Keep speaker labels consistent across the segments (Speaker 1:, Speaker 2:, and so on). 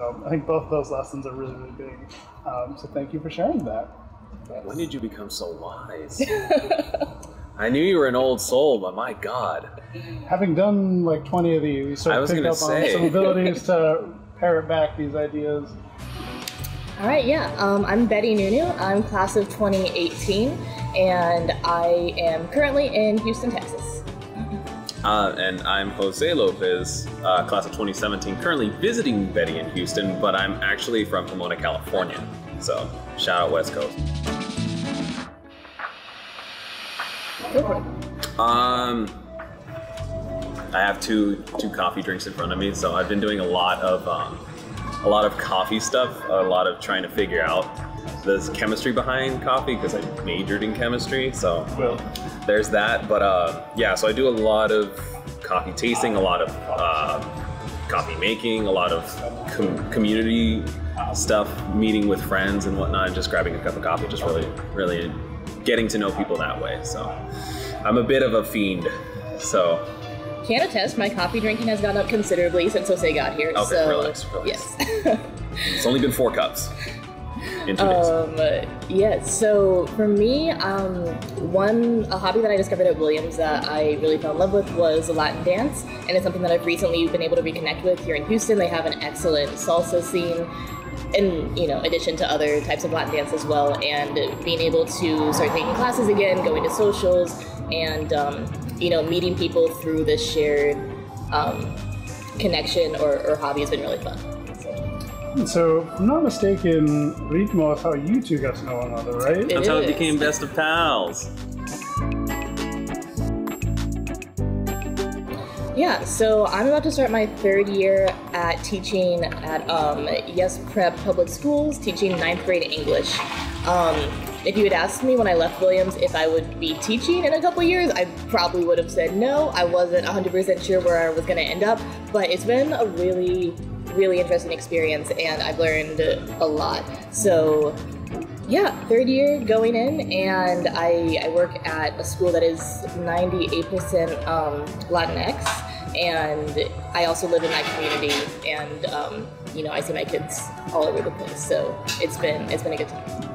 Speaker 1: Um, I think both of those lessons are really, really big. Um, so thank you for sharing that.
Speaker 2: When did you become so wise? I knew you were an old soul, but my God.
Speaker 1: Having done like 20 of these, you
Speaker 2: I
Speaker 1: sort
Speaker 2: was
Speaker 1: of picked
Speaker 2: gonna
Speaker 1: up on
Speaker 2: say.
Speaker 1: some abilities to parrot back these ideas.
Speaker 3: All right, yeah. Um, I'm Betty Noonoo. I'm class of 2018, and I am currently in Houston, Texas.
Speaker 2: Uh, and I'm Jose Lopez, uh, class of 2017, currently visiting Betty in Houston, but I'm actually from Pomona, California. So, shout out West Coast. Um, I have two two coffee drinks in front of me, so I've been doing a lot of um, a lot of coffee stuff, a lot of trying to figure out the chemistry behind coffee because I majored in chemistry. So
Speaker 1: Well,
Speaker 2: there's that. But uh, yeah, so I do a lot of coffee tasting, a lot of uh, coffee making, a lot of com- community stuff, meeting with friends and whatnot, just grabbing a cup of coffee, just really, really getting to know people that way. So I'm a bit of a fiend. So
Speaker 3: Can attest, my coffee drinking has gone up considerably since Jose got here.
Speaker 2: Okay,
Speaker 3: so,
Speaker 2: relax, relax.
Speaker 3: Yes.
Speaker 2: it's only been four cups
Speaker 3: Um, yeah, so for me, um, one a hobby that I discovered at Williams that I really fell in love with was Latin dance, and it's something that I've recently been able to reconnect with here in Houston. They have an excellent salsa scene, in you know, addition to other types of Latin dance as well. And being able to start taking classes again, going to socials, and um, you know, meeting people through this shared um, connection or, or hobby has been really fun. So,
Speaker 1: so if I'm not mistaken, Ritmo is how you two got to know one another, right?
Speaker 3: It
Speaker 2: That's how we became best of pals.
Speaker 3: Yeah, so I'm about to start my third year at teaching at um, Yes Prep Public Schools, teaching ninth grade English. Um, if you had asked me when I left Williams if I would be teaching in a couple years, I probably would have said no. I wasn't 100% sure where I was going to end up, but it's been a really, really interesting experience, and I've learned a lot. So yeah, third year going in, and I, I work at a school that is 98% um, Latinx, and I also live in that community, and um, you know I see my kids all over the place. So it's been it's been a good time.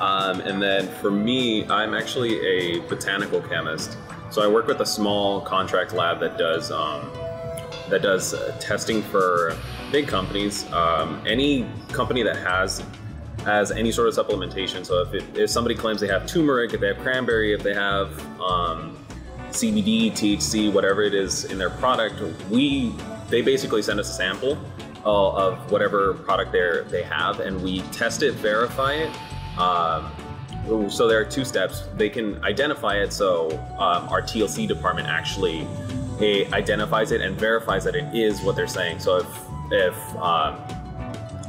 Speaker 2: Um, and then for me, I'm actually a botanical chemist. So I work with a small contract lab that does um, that does uh, testing for big companies. Um, any company that has has any sort of supplementation. So if, it, if somebody claims they have turmeric, if they have cranberry, if they have um, CBD, THC, whatever it is in their product, we they basically send us a sample uh, of whatever product they they have, and we test it, verify it. Um, so there are two steps. They can identify it, so um, our TLC department actually eh, identifies it and verifies that it is what they're saying. So if if um,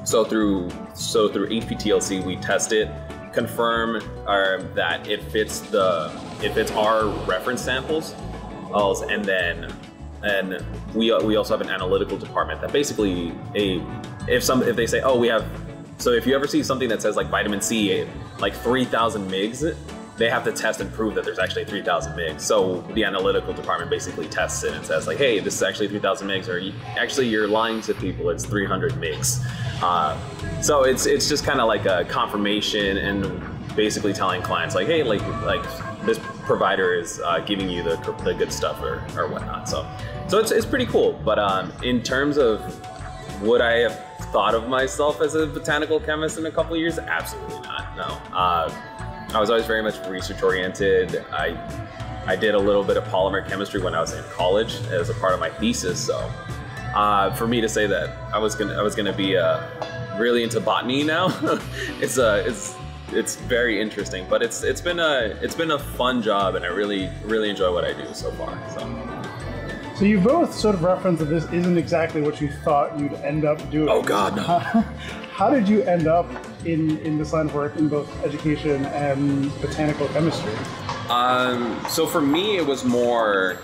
Speaker 2: so through so through HPTLC we test it, confirm uh, that it fits the it fits our reference samples, and then and we we also have an analytical department that basically a if some if they say oh we have so if you ever see something that says like vitamin C like 3,000 mgs they have to test and prove that there's actually 3,000 mgs. So the analytical department basically tests it and says like, hey, this is actually 3,000 mgs, or actually you're lying to people. It's 300 mgs. Uh, so it's it's just kind of like a confirmation and basically telling clients like, hey, like like this provider is uh, giving you the, the good stuff or, or whatnot. So so it's it's pretty cool. But um, in terms of would I have thought of myself as a botanical chemist in a couple years? Absolutely not. No. Uh, I was always very much research oriented. I I did a little bit of polymer chemistry when I was in college as a part of my thesis. So uh, for me to say that I was gonna I was gonna be uh, really into botany now, it's uh, it's it's very interesting. But it's it's been a it's been a fun job, and I really really enjoy what I do so far. So.
Speaker 1: So you both sort of referenced that this isn't exactly what you thought you'd end up doing.
Speaker 2: Oh God, no.
Speaker 1: How did you end up in, in this line of work in both education and botanical chemistry?
Speaker 2: Um, so for me, it was more,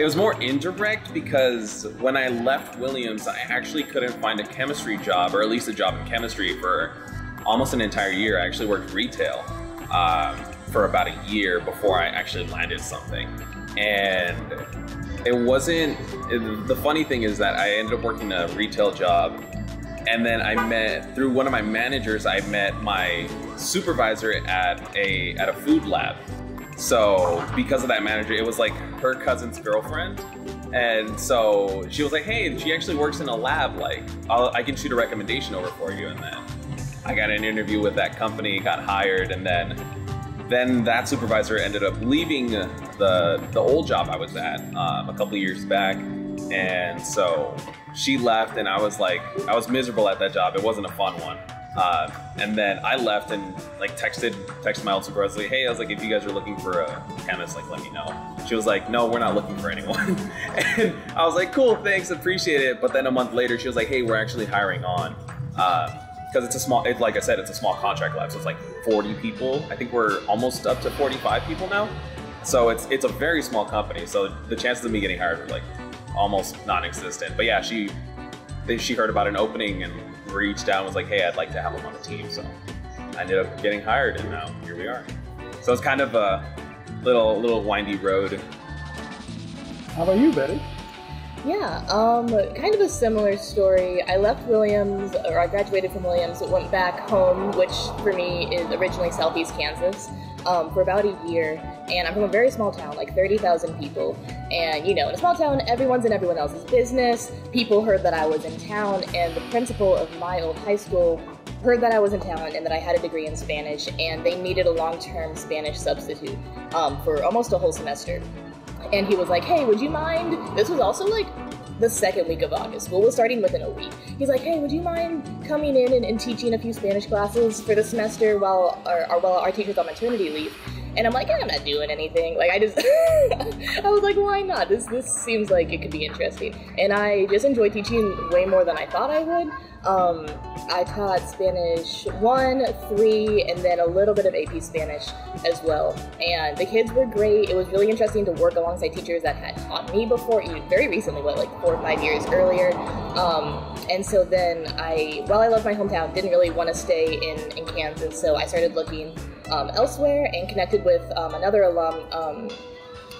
Speaker 2: it was more indirect because when I left Williams, I actually couldn't find a chemistry job, or at least a job in chemistry for almost an entire year. I actually worked retail um, for about a year before I actually landed something, and it wasn't. It, the funny thing is that I ended up working a retail job, and then I met through one of my managers. I met my supervisor at a at a food lab. So because of that manager, it was like her cousin's girlfriend, and so she was like, "Hey, she actually works in a lab. Like, I'll, I can shoot a recommendation over for you." And then I got an interview with that company, got hired, and then then that supervisor ended up leaving the the old job I was at um, a couple years back, and so she left, and I was like, I was miserable at that job. It wasn't a fun one. Uh, and then I left and like texted texted my old supervisor, like, hey, I was like, if you guys are looking for a chemist, like, let me know. She was like, no, we're not looking for anyone. and I was like, cool, thanks, appreciate it. But then a month later, she was like, hey, we're actually hiring on. Uh, because it's a small, it, like I said, it's a small contract lab, so it's like 40 people. I think we're almost up to 45 people now. So it's it's a very small company. So the chances of me getting hired were like almost non-existent. But yeah, she she heard about an opening and reached out and was like, "Hey, I'd like to have him on the team." So I ended up getting hired, and now here we are. So it's kind of a little little windy road.
Speaker 1: How about you, Betty?
Speaker 3: Yeah, um, kind of a similar story. I left Williams, or I graduated from Williams, went back home, which for me is originally Southeast Kansas, um, for about a year. And I'm from a very small town, like 30,000 people. And, you know, in a small town, everyone's in everyone else's business. People heard that I was in town, and the principal of my old high school heard that I was in town and that I had a degree in Spanish, and they needed a long term Spanish substitute um, for almost a whole semester and he was like, "Hey, would you mind?" This was also like the second week of August. School was starting within a week. He's like, "Hey, would you mind coming in and, and teaching a few Spanish classes for the semester while our, our while our teacher's on maternity leave?" And I'm like, I'm not doing anything. Like I just, I was like, why not? This this seems like it could be interesting. And I just enjoy teaching way more than I thought I would. Um, I taught Spanish 1, 3, and then a little bit of AP Spanish as well. And the kids were great. It was really interesting to work alongside teachers that had taught me before, even very recently, what, like four or five years earlier. Um, and so then I, while I love my hometown, didn't really want to stay in, in Kansas, so I started looking um, elsewhere and connected with um, another alum, um,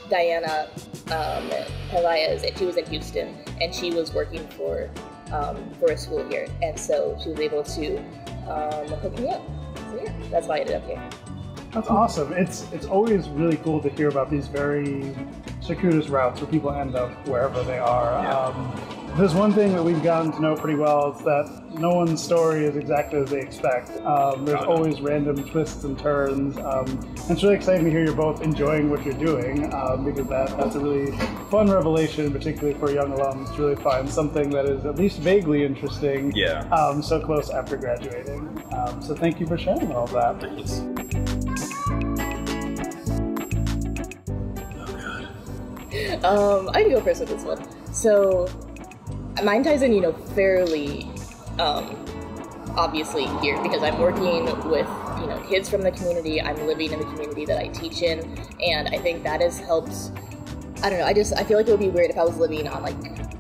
Speaker 3: Diana um, and she was in Houston, and she was working for um, for a school here, and so she was able to um, hook me up. So yeah, that's why I ended up here.
Speaker 1: That's awesome. It's it's always really cool to hear about these very circuitous routes where people end up wherever they are. Yeah. Um, there's one thing that we've gotten to know pretty well is that no one's story is exactly as they expect. Um, there's always random twists and turns. Um, and it's really exciting to hear you're both enjoying what you're doing um, because that, that's a really fun revelation, particularly for young alums, to really find something that is at least vaguely interesting
Speaker 2: yeah.
Speaker 1: Um, so close after graduating. Um, so thank you for sharing all that.
Speaker 2: Thanks.
Speaker 3: Um, I can go first with this one. So, mine ties in, you know, fairly um, obviously here because I'm working with you know kids from the community. I'm living in the community that I teach in, and I think that has helped. I don't know. I just I feel like it would be weird if I was living on like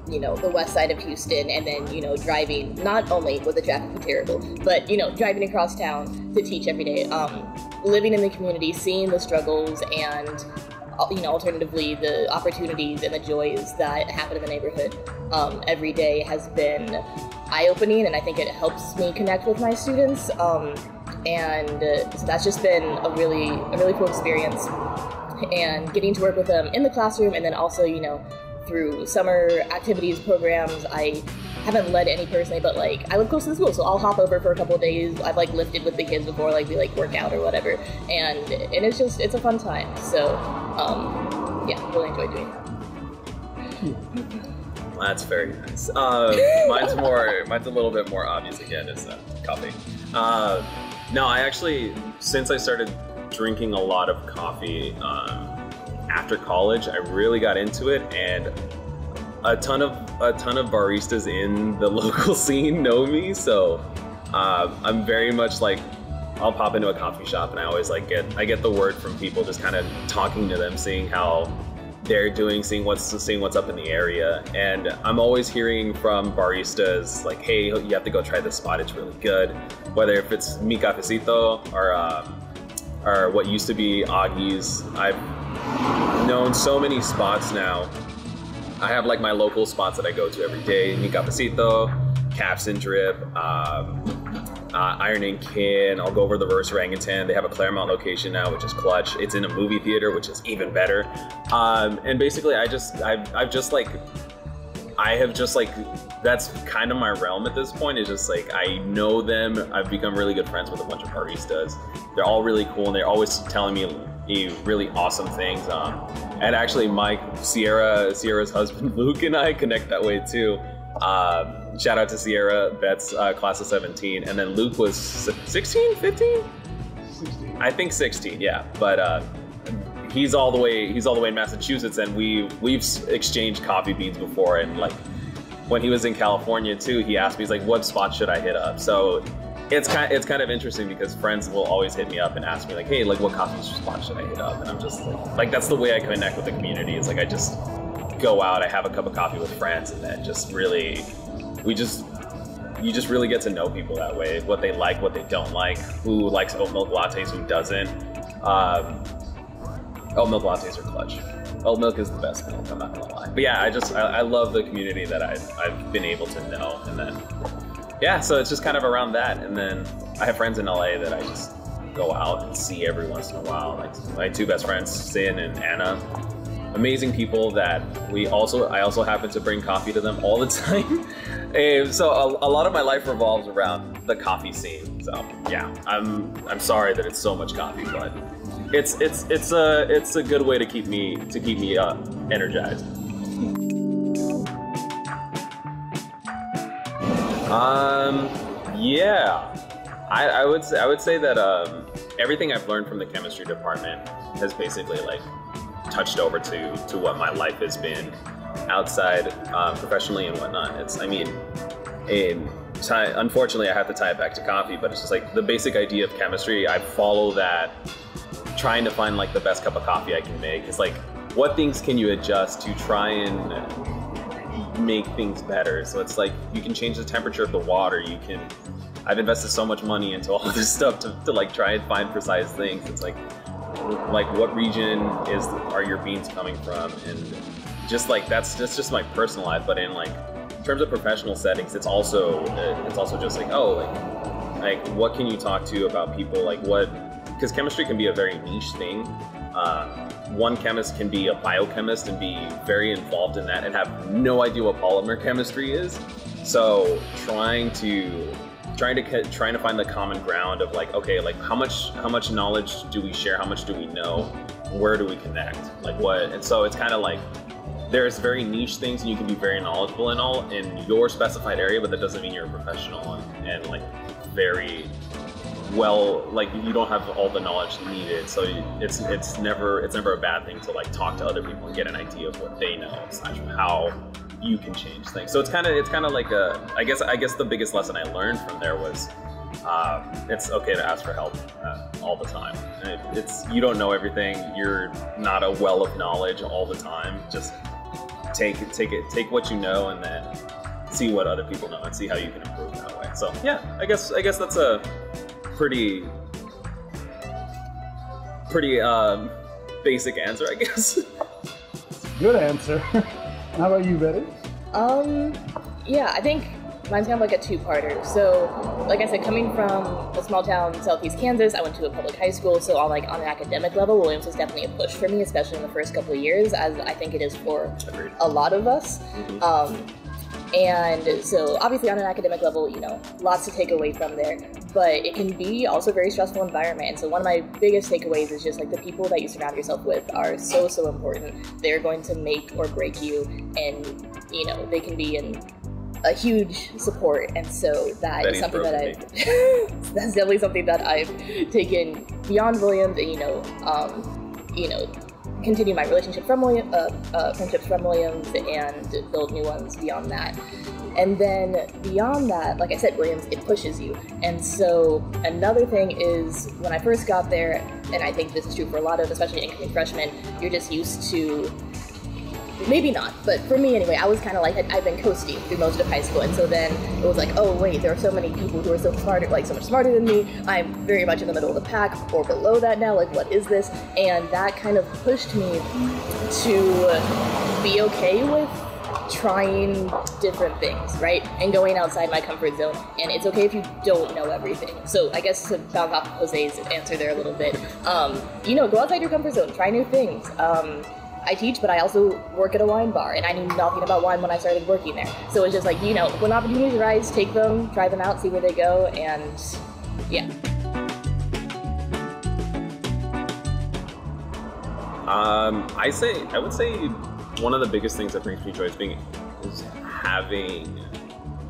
Speaker 3: you know the west side of Houston and then you know driving. Not only would the traffic be terrible, but you know driving across town to teach every day. Um, living in the community, seeing the struggles and you know, alternatively, the opportunities and the joys that happen in the neighborhood um, every day has been eye-opening, and I think it helps me connect with my students. Um, and uh, so that's just been a really, a really cool experience. And getting to work with them in the classroom, and then also, you know, through summer activities programs. I haven't led any personally, but like I live close to the school, so I'll hop over for a couple days. I've like lifted with the kids before, like we like work out or whatever, and and it's just it's a fun time. So um, yeah, really enjoy doing that.
Speaker 2: That's very nice. Uh, mine's more, mine's a little bit more obvious again. Is uh, coffee. Uh, no, I actually, since I started drinking a lot of coffee um, after college, I really got into it, and a ton of a ton of baristas in the local scene know me. So uh, I'm very much like I'll pop into a coffee shop, and I always like get I get the word from people, just kind of talking to them, seeing how they're doing, seeing what's seeing what's up in the area. And I'm always hearing from baristas like, "Hey, you have to go try this spot. It's really good." Whether if it's Mi Cafecito or um, or what used to be Augie's, I've known so many spots now I have like my local spots that I go to every day. Mi Cafecito, Caps and Drip, um, uh, Iron and Kin. I'll go over the Reverse Orangutan. They have a Claremont location now, which is clutch. It's in a movie theater, which is even better. Um, and basically, I just I've, I've just like I have just like that's kind of my realm at this point. Is just like I know them. I've become really good friends with a bunch of baristas. They're all really cool, and they're always telling me really awesome things. Um, and actually, Mike Sierra, Sierra's husband Luke, and I connect that way too. Um, shout out to Sierra, that's uh, class of 17. And then Luke was 16, 15? 16. I think 16, yeah. But uh, he's all the way he's all the way in Massachusetts, and we we've exchanged coffee beans before. And like when he was in California too, he asked me, he's like, "What spot should I hit up?" So it's kind it's kind of interesting because friends will always hit me up and ask me like, "Hey, like what coffee spot should I hit up?" And I'm just like, like that's the way I connect with the community. It's like I just go out, I have a cup of coffee with friends, and then just really, we just, you just really get to know people that way. What they like, what they don't like, who likes oat milk lattes, who doesn't. Um, oat milk lattes are clutch. Oat milk is the best milk. I'm not gonna lie. But yeah, I just I, I love the community that I've I've been able to know, and then yeah, so it's just kind of around that. And then I have friends in LA that I just go out and see every once in a while. Like my two best friends, Sin and Anna amazing people that we also I also happen to bring coffee to them all the time. and so a, a, lot of my life revolves around the coffee scene. So yeah, I'm I'm sorry that it's so much coffee, but it's it's it's a it's a good way to keep me to keep me uh, energized. Um, yeah, I, I would say I would say that um, everything I've learned from the chemistry department has basically like touched over to to what my life has been outside uh, professionally and whatnot. It's I mean, in tie, unfortunately I have to tie it back to coffee, but it's just like the basic idea of chemistry. I follow that, trying to find like the best cup of coffee I can make. It's like what things can you adjust to try and make things better. So it's like you can change the temperature of the water. You can. I've invested so much money into all this stuff to, to like try and find precise things. It's like like what region is are your beans coming from and just like that's just just my personal life but in like in terms of professional settings it's also it's also just like oh like like what can you talk to about people like what because chemistry can be a very niche thing. Uh, one chemist can be a biochemist and be very involved in that and have no idea what polymer chemistry is. So trying to trying to trying to find the common ground of like okay like how much how much knowledge do we share? How much do we know? Where do we connect? Like what and so it's kind of like there's very niche things and you can be very knowledgeable in all in your specified area but that doesn't mean you're a professional and, and like very well like you don't have all the knowledge needed so it's it's never it's never a bad thing to like talk to other people and get an idea of what they know slash how you can change things. So it's kind of it's kind of like a I guess I guess the biggest lesson I learned from there was um, it's okay to ask for help uh, all the time. It, it's you don't know everything. You're not a well of knowledge all the time. Just take it, take it, take what you know, and then see what other people know and see how you can improve that way. So yeah, I guess I guess that's a pretty pretty um, basic answer, I guess.
Speaker 1: Good answer. How about you, Betty?
Speaker 3: Um, yeah, I think mine's kind of like a two-parter. So, like I said, coming from a small town in southeast Kansas, I went to a public high school. So, on like on an academic level, Williams was definitely a push for me, especially in the first couple of years, as I think it is for a lot of us. Mm-hmm. Um, and so, obviously, on an academic level, you know, lots to take away from there. But it can be also a very stressful environment. And so, one of my biggest takeaways is just like the people that you surround yourself with are so, so important. They're going to make or break you, and you know, they can be in a huge support. And so, that is something that I've that's definitely something that I've taken beyond Williams, and you know, um, you know, continue my relationship from William, uh, uh, friendships from Williams and build new ones beyond that. And then beyond that, like I said, Williams, it pushes you. And so another thing is when I first got there, and I think this is true for a lot of, especially incoming freshmen, you're just used to maybe not, but for me anyway, I was kind of like I've been coasting through most of high school, and so then it was like, oh wait, there are so many people who are so smarter, like so much smarter than me. I'm very much in the middle of the pack or below that now. Like, what is this? And that kind of pushed me to be okay with trying different things, right? And going outside my comfort zone. And it's okay if you don't know everything. So I guess to bounce off Jose's answer there a little bit, um, you know, go outside your comfort zone, try new things. Um, I teach, but I also work at a wine bar, and I knew nothing about wine when I started working there. So it's just like, you know, when opportunities arise, take them, try them out, see where they go, and yeah.
Speaker 2: Um, I say I would say one of the biggest things that brings me joy is being is having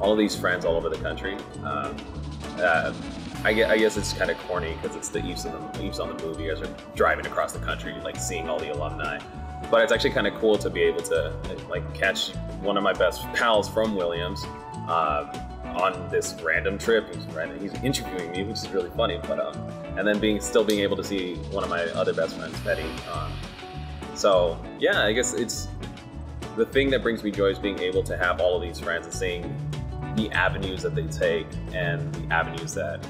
Speaker 2: all these friends all over the country. Um, uh, I, guess, I guess it's kind of corny because it's the Ephs on the Ephs on the Mooove. You guys are driving across the country, like seeing all the alumni. But it's actually kind of cool to be able to like catch one of my best pals from Williams um, on this random trip. He's, random, he's interviewing me, which is really funny. But um, and then being still being able to see one of my other best friends, Betty. Um, so yeah, I guess it's the thing that brings me joy is being able to have all of these friends and seeing the avenues that they take and the avenues that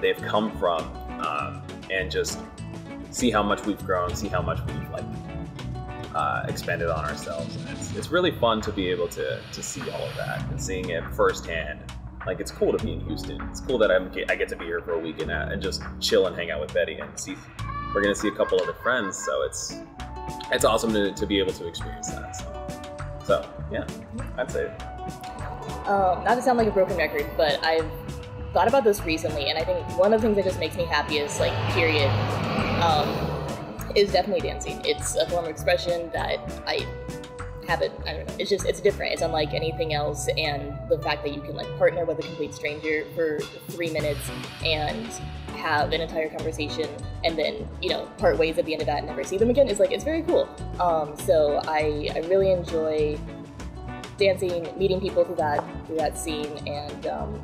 Speaker 2: they've come from, um, and just see how much we've grown, see how much we've like uh, expanded on ourselves. And it's, it's really fun to be able to to see all of that and seeing it firsthand. Like it's cool to be in Houston. It's cool that I'm, I get to be here for a week and, and just chill and hang out with Betty and see. We're gonna see a couple other friends, so it's it's awesome to, to be able to experience that. So, so yeah, I'd say.
Speaker 3: Um, not to sound like a broken record, but I've thought about this recently, and I think one of the things that just makes me happy is like period, um, is definitely dancing. It's a form of expression that I have it. I don't know. It's just it's different. It's unlike anything else, and the fact that you can like partner with a complete stranger for three minutes and have an entire conversation and then you know part ways at the end of that and never see them again is like it's very cool. Um, so I I really enjoy dancing, meeting people through that through that scene, and um,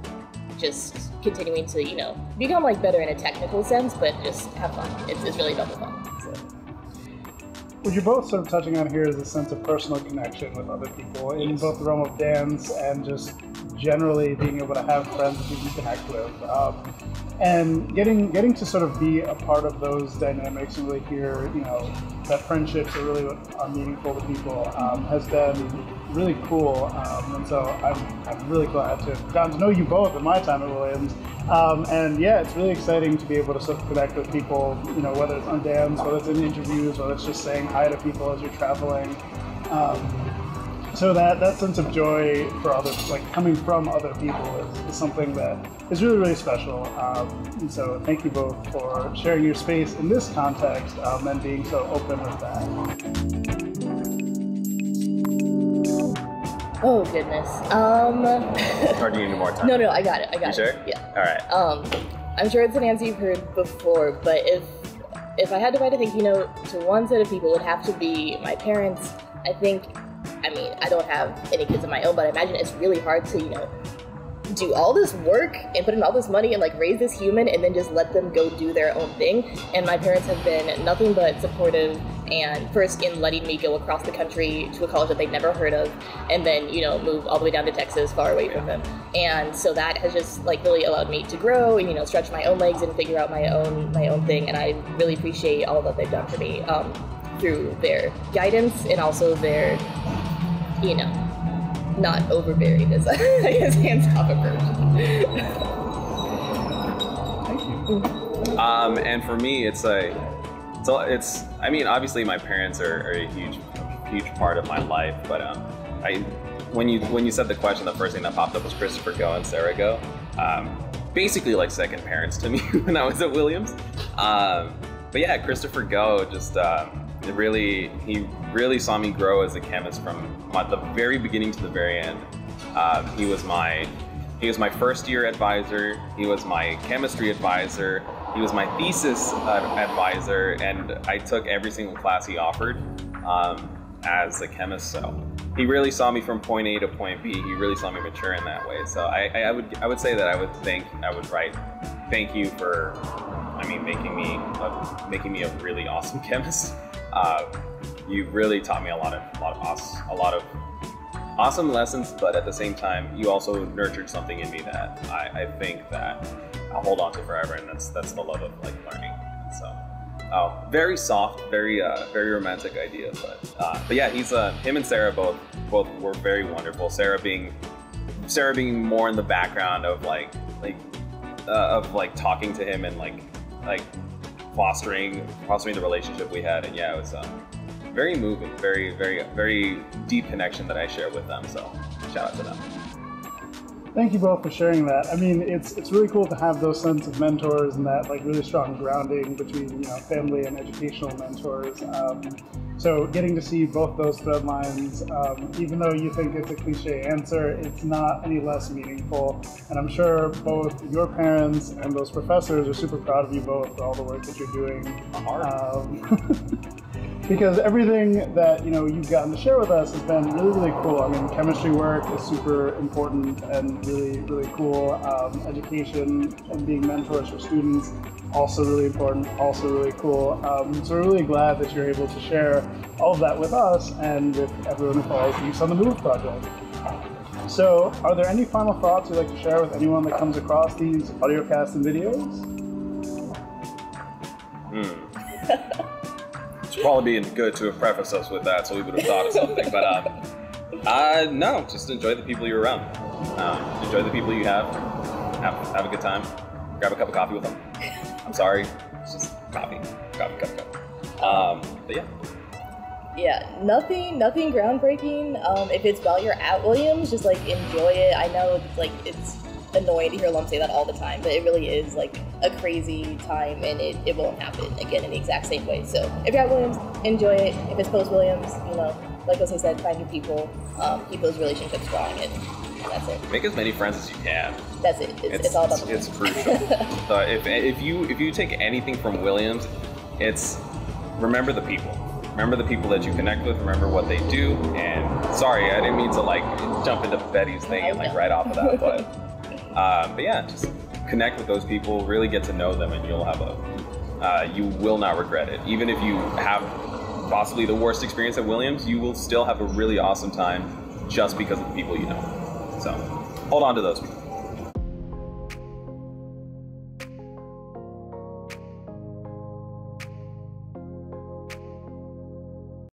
Speaker 3: just continuing to you know become like better in a technical sense, but just have fun. It's, it's really double fun.
Speaker 1: What you're both sort of touching on here is a sense of personal connection with other people in both the realm of dance and just generally being able to have friends that you can connect with. Um, and getting getting to sort of be a part of those dynamics and really hear you know that friendships are really are meaningful to people um, has been really cool um, and so I'm, I'm really glad to have gotten to know you both in my time at Williams um, and yeah it's really exciting to be able to sort of connect with people you know whether it's on dance whether it's in interviews whether it's just saying hi to people as you're traveling um, so that that sense of joy for others, like coming from other people, is, is something that is really really special. Um, and so thank you both for sharing your space in this context um, and being so open with that.
Speaker 3: Oh goodness. Um.
Speaker 2: or do you need more time?
Speaker 3: No, no, I got it. I got
Speaker 2: you
Speaker 3: it.
Speaker 2: Sure.
Speaker 3: Yeah.
Speaker 2: All right.
Speaker 3: Um, I'm sure it's an answer you've heard before, but if if I had to write a thank you note to one set of people, it would have to be my parents. I think I mean, I don't have any kids of my own, but I imagine it's really hard to, you know, do all this work and put in all this money and like raise this human and then just let them go do their own thing. And my parents have been nothing but supportive and first in letting me go across the country to a college that they'd never heard of and then, you know, move all the way down to Texas far away from them. And so that has just like really allowed me to grow and, you know, stretch my own legs and figure out my own my own thing. And I really appreciate all that they've done for me um, through their guidance and also their you know, not overbearing as his hands off approach
Speaker 1: Thank you.
Speaker 2: Um, and for me, it's a, a, it's. I mean, obviously, my parents are, are a huge, huge part of my life. But um, I, when you when you said the question, the first thing that popped up was Christopher Goh and Sarah Goh. Um, basically, like second parents to me when I was at Williams. Um, but yeah, Christopher Goh just. Um, really he really saw me grow as a chemist from the very beginning to the very end. Uh, he was my he was my first year advisor. He was my chemistry advisor. He was my thesis advisor, and I took every single class he offered um, as a chemist. So he really saw me from point A to point B. He really saw me mature in that way. So I, I, I would I would say that I would thank I would write thank you for I mean making me a, making me a really awesome chemist uh, you really taught me a lot of a lot of a lot of awesome lessons, but at the same time, you also nurtured something in me that I, I think that I'll hold on to forever, and that's that's the love of like learning. So Oh, very soft, very uh, very romantic idea, but uh, but yeah, he's uh, him and Sarah both both were very wonderful. Sarah being Sarah being more in the background of like like uh, of like talking to him and like like fostering fostering the relationship we had, and yeah, it was um, very moving, very very very deep connection that I share with them. So shout out to them.
Speaker 1: Thank you both for sharing that. I mean, it's it's really cool to have those sense of mentors and that like really strong grounding between you know family and educational mentors. Um, so getting to see both those thread lines, um, even though you think it's a cliche answer, it's not any less meaningful. And I'm sure both your parents and those professors are super proud of you both for all the work that you're doing. Um, because everything that you know you've gotten to share with us has been really really cool. I mean, chemistry work is super important and really really cool. Um, education and being mentors for students also really important, also really cool. Um, so we're really glad that you're able to share all of that with us and with everyone who follows the Youth on the Move project. So, are there any final thoughts you'd like to share with anyone that comes across these audio casts and videos?
Speaker 2: Hmm. Probably been good to have prefaced us with that, so we would have thought of something. But um, uh, no, just enjoy the people you're around. Um, enjoy the people you have. have. Have a good time. Grab a cup of coffee with them. I'm sorry, it's just coffee, coffee, coffee, coffee. Um, but yeah.
Speaker 3: Yeah, nothing, nothing groundbreaking. Um, if it's while you're at Williams, just like enjoy it. I know, it's like it's annoying to hear Lum say that all the time, but it really is like a crazy time and it, it won't happen again in the exact same way. So if you're at Williams, enjoy it. If it's post Williams, you know, like Jose said, find new people, um, keep those relationships strong, and that's it.
Speaker 2: Make as many friends as you can.
Speaker 3: That's it. It's, it's, it's all about the
Speaker 2: It's crucial. so if, if you if you take anything from Williams, it's remember the people. Remember the people that you connect with. Remember what they do. And sorry, I didn't mean to like jump into Betty's thing and like right off of that, but. Um, but yeah, just connect with those people, really get to know them, and you'll have a, uh, you will not regret it. Even if you have possibly the worst experience at Williams, you will still have a really awesome time just because of the people you know. So hold on to those people.